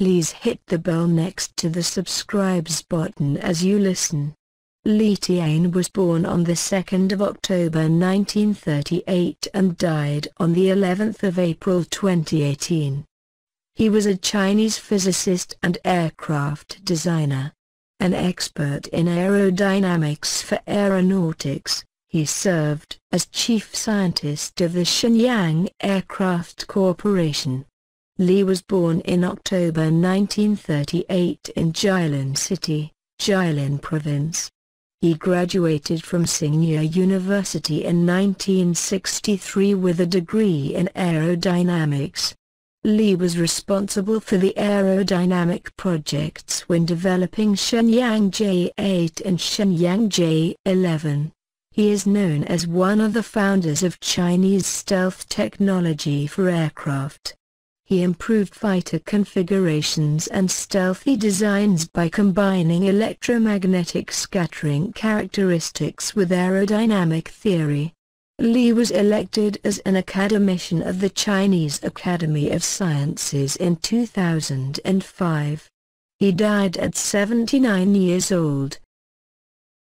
Please hit the bell next to the subscribes button as you listen. Li Tian was born on the 2nd of October 1938 and died on the 11th of April 2018. He was a Chinese physicist and aircraft designer. An expert in aerodynamics for aeronautics, he served as chief scientist of the Shenyang Aircraft Corporation. Li was born in October 1938 in Jilin City, Jilin Province. He graduated from Tsinghua University in 1963 with a degree in aerodynamics. Li was responsible for the aerodynamic projects when developing Shenyang J-8 and Shenyang J-11. He is known as one of the founders of Chinese stealth technology for aircraft. He improved fighter configurations and stealthy designs by combining electromagnetic scattering characteristics with aerodynamic theory. Li was elected as an academician of the Chinese Academy of Sciences in 2005. He died at 79 years old.